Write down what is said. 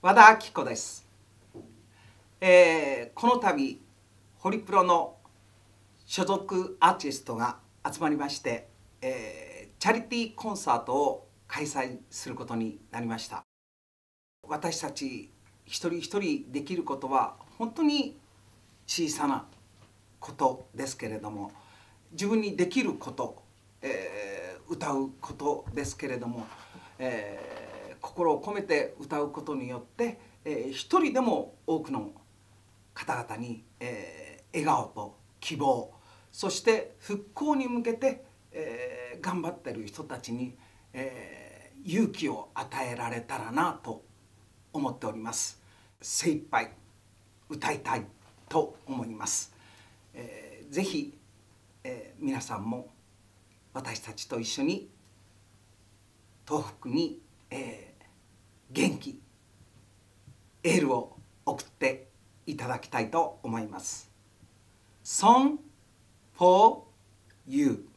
和田明子です、えー、この度ホリプロの所属アーティストが集まりまして、えー、チャリティーコンサートを開催することになりました。私たち一人一人できることは本当に小さなことですけれども自分にできること、えー、歌うことですけれども、え心を込めて歌うことによって、えー、一人でも多くの方々に、えー、笑顔と希望そして復興に向けて、えー、頑張ってる人たちに、えー、勇気を与えられたらなと思っております。精一杯歌いたいと思います、えー、ぜひ、えー、皆さんも私たちと一緒に東北に、えー、エールを送っていただきたいと思います。Song for you